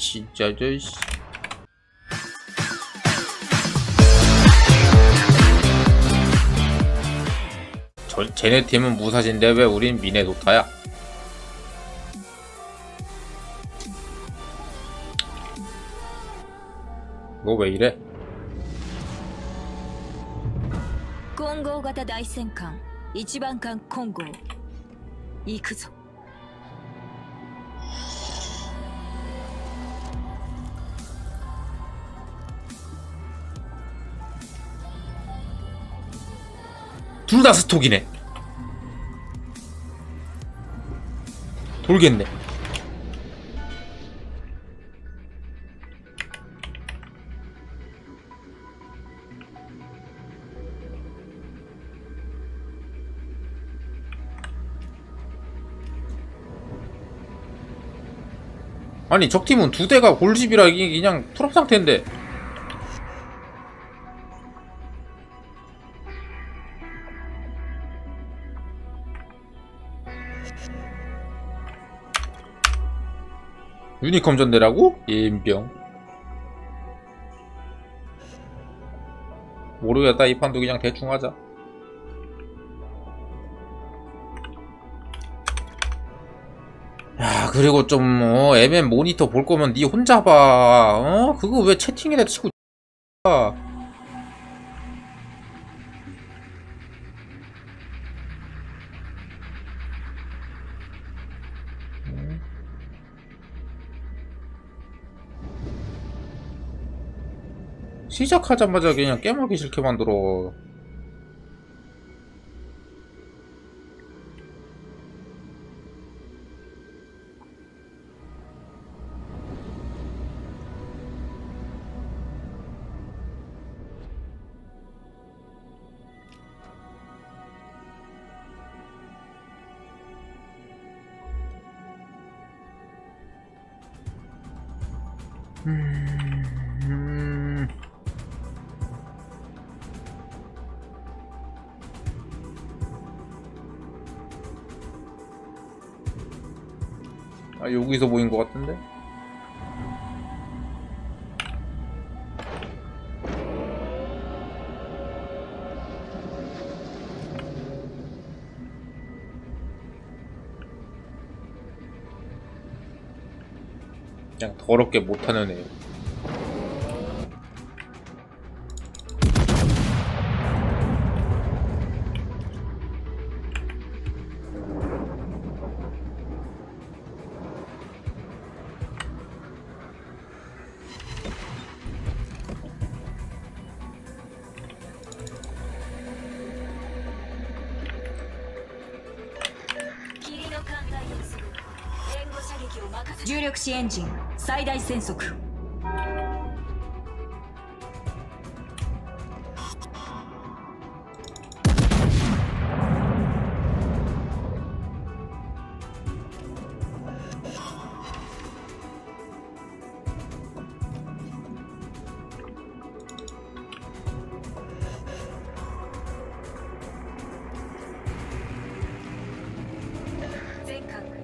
진짜 저씨 저 쟤네 팀은 무사신데 왜 우린 미네도타야? 너 왜 이래? 混合型大戦艦一番艦混合行くぞ 둘 다 스톡이네. 돌겠네. 아니 적팀은 두 대가 골집이라 그냥 풀업 상태인데 유니컴 전대라고? 예인병 모르겠다 이 판도 그냥 대충 하자 야 그리고 좀 어, MM 모니터 볼 거면 니 혼자 봐 어? 그거 왜 채팅에다 치고 시작하자마자 그냥 깨먹기 싫게 만들어. 음... 아 여기서 보인 것 같은데? 그냥 더럽게 못하는 애.霧 重力子エンジン最大戦速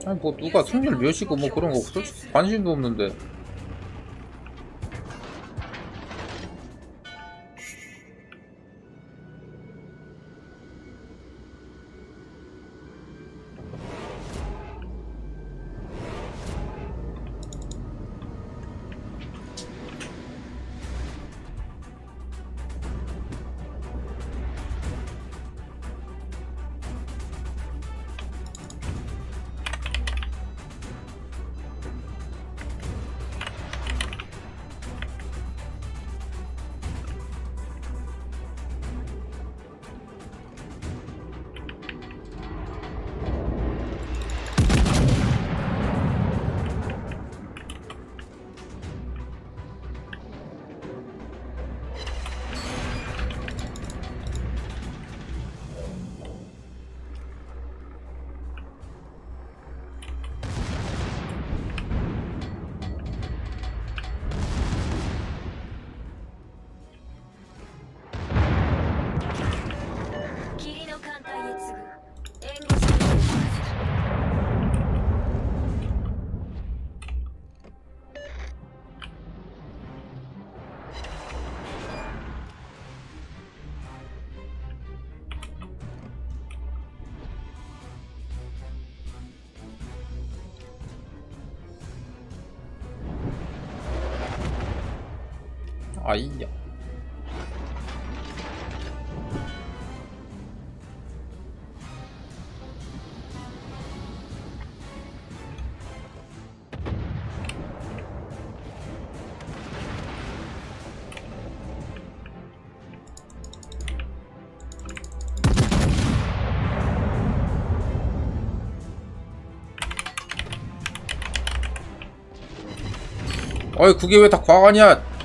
아니 뭐 누가 승률 몇이고 뭐 그런 거 없어? 관심도 없는데. 아이야. 어이 그게 왜 다 과관이야?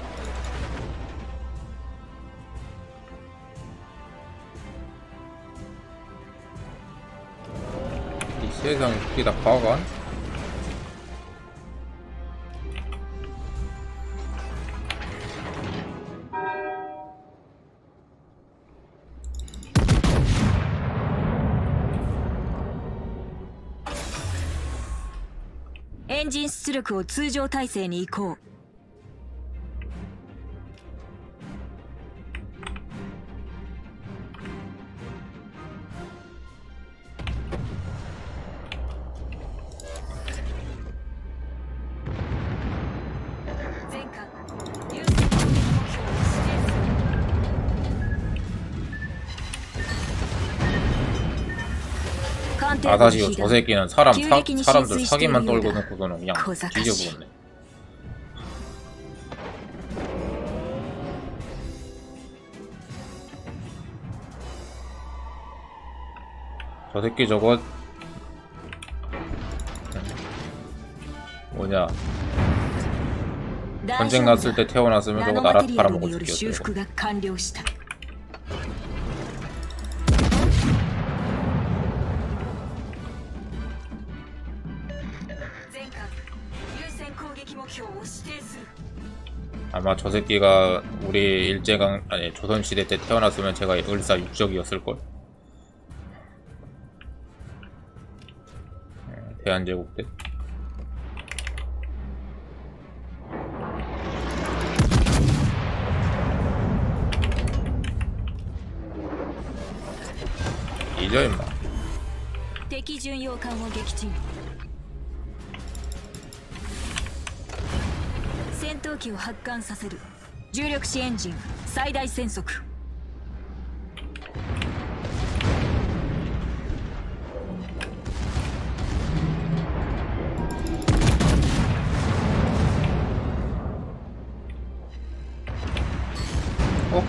Kita kan? エンジン出力を通常体制に移行 아다시오 저 새끼는 사람 사, 사람들 사기만 떨고 놓고서는 그냥 뒤져버렸네. 저 새끼 저거 뭐냐? 전쟁 났을 때 태어났으면 저거 나라 팔아먹고 죽겠어. 아마 저 새끼가 우리 일제강 아니 조선시대 때 태어났으면 제가 을사 육적이었을걸? 네, 대한제국 때. 이제 임마. 대기 중요 강호 객진 戦闘機を発艦させる重力子エンジン最大戦速 어?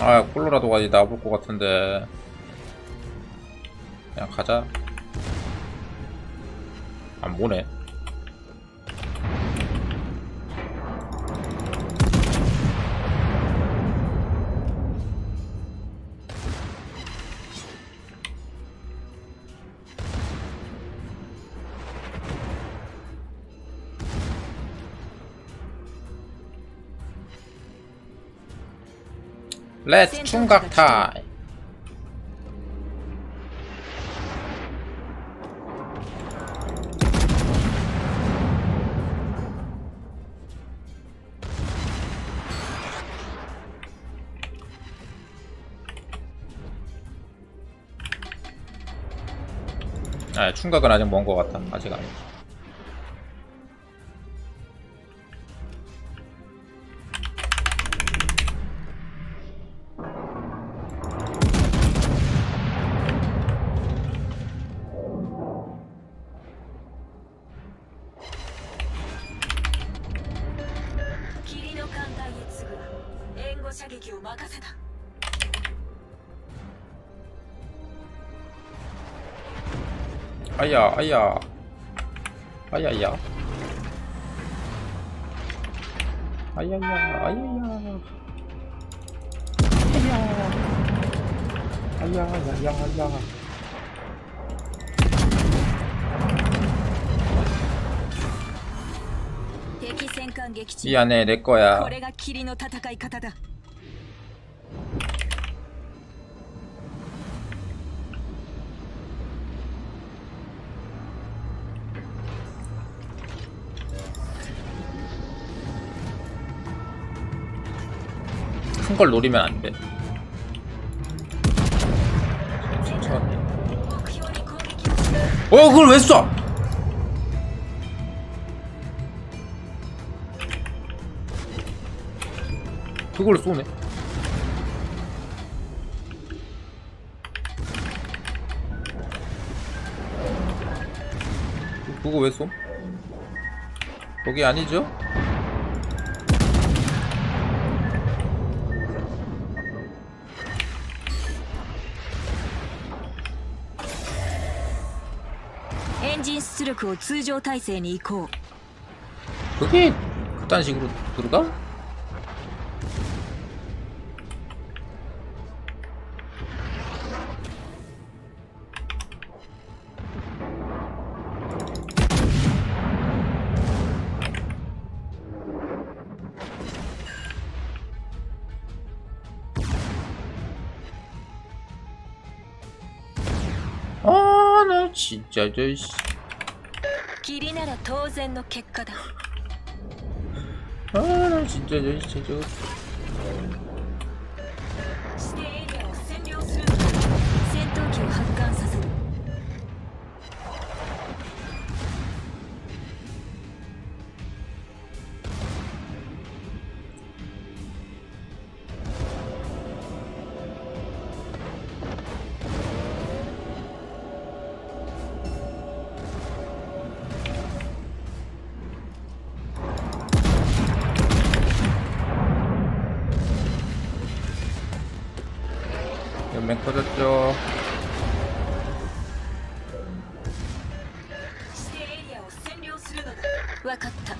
아 콜로라도가 이제 나올 것 같은데 그냥 가자. 안 보네? 렛츠 충각 타임 아, 충각은 아직 먼 것 같아. 아직 아니.「霧 や、あや。あやや。あやや、あやや。あや。あや、あや、あや。敵戦艦撃沈。いやね、レコや。これが霧の戦い方だ。 큰 걸 노리면 안 돼. 천천히. 어, 그걸 왜 쏴? 그걸 쏘네. 그거 왜 쏘? 거기 아니죠? 出力を通常体制に移行 그게 그딴 식으로 들어가? 아, 나 진짜 저 씨. 霧なら当然の結果だ 아, 나 진짜 저 진짜 ごめんこだ。分かった。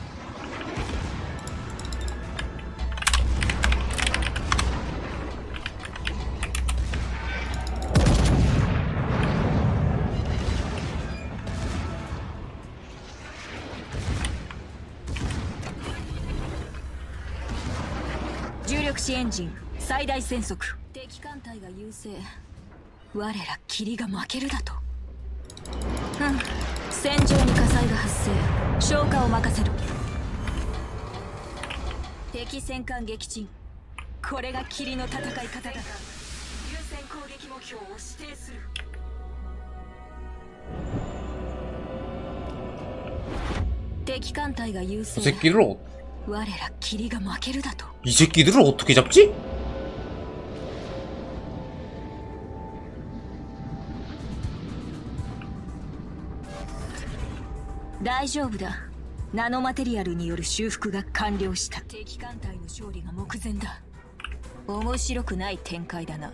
重力子エンジン。最大戦速敵艦隊が優勢我ら霧が負けるだとうん戦場に火災が発生消火を任せる敵戦艦撃沈これが霧の戦い方だ優先攻撃目標を指定する敵艦隊が優 저 勢 새끼를 어, 我ら霧が負けるだと 이 새끼들을 어떻게 잡지? 大丈夫だ。ナノマテリアルによる修復が完了した。敵艦隊の勝利が目前だ。面白くない展開だな。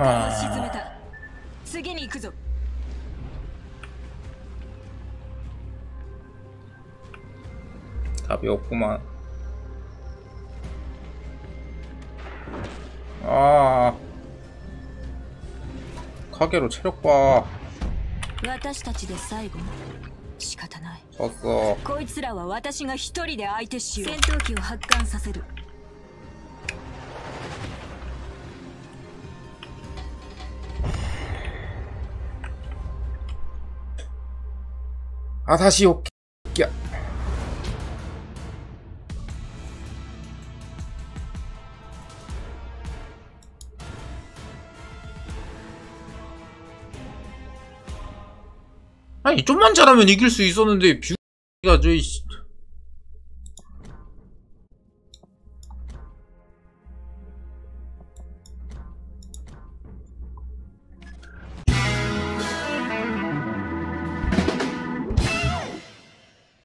艦を沈めた次に行くぞ 답이 없구만. 아. 카게로 체력 봐. 私たちで最後仕方ない 졌어. こいつらは私が一人で相手しよう戦闘機を発艦させる 아, 다시 오케이. 야. 아니, 좀만 잘하면 이길 수 있었는데, 뷰가 저이, 씨-